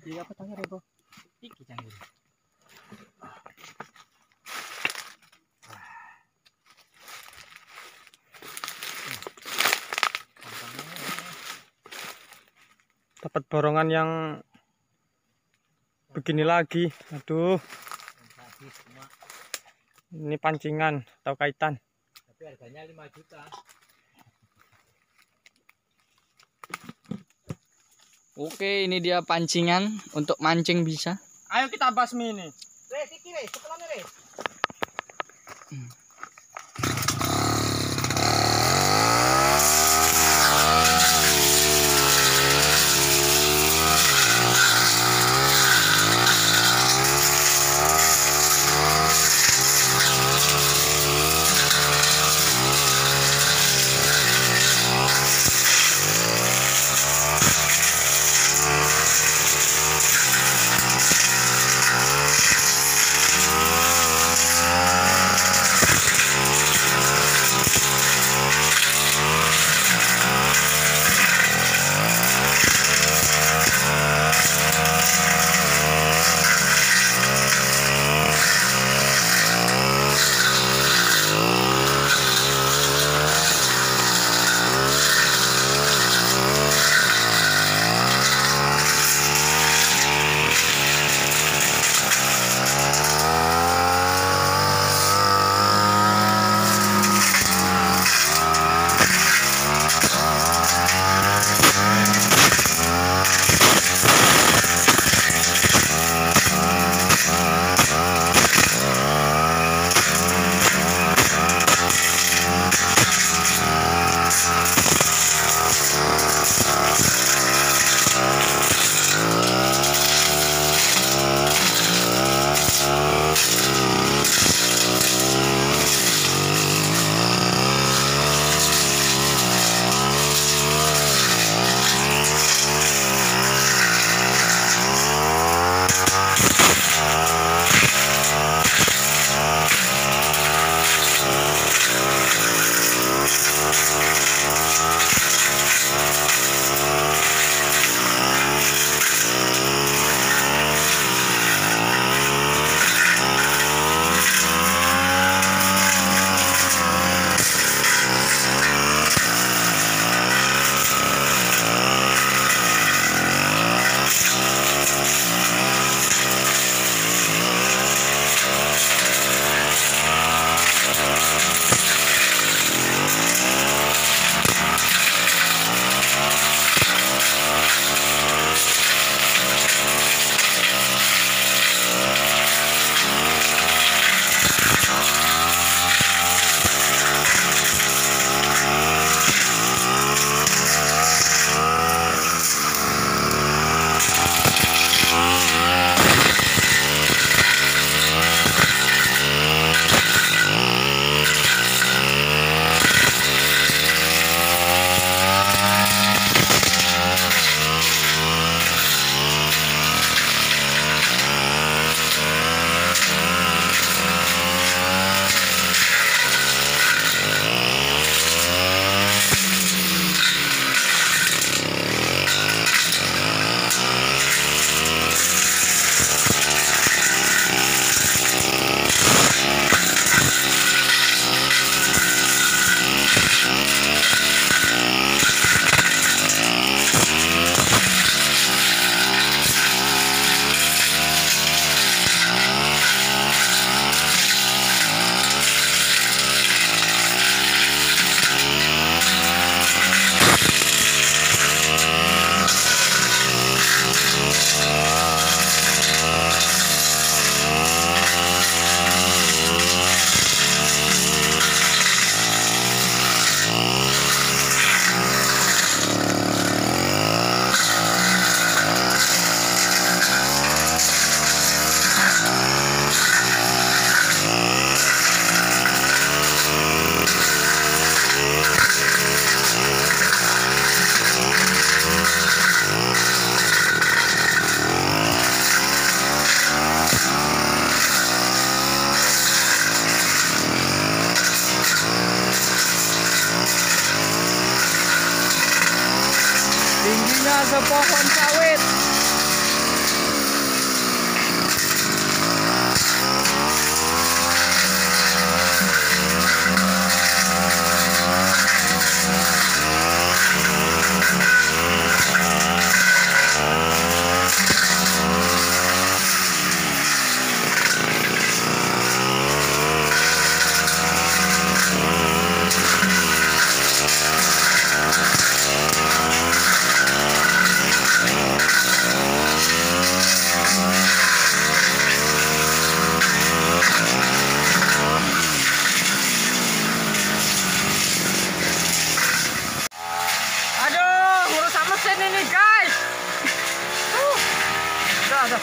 Di apa tangan ya, Iki canggih. Dapat borongan yang begini lagi. Aduh. Ini pancingan atau kaitan. Tapi harganya 5 juta. Oke, ini dia pancingan untuk mancing bisa. ayo kita basmi ini Res, iki res, sepelane res. Hindi na sa pokon pawit. надо.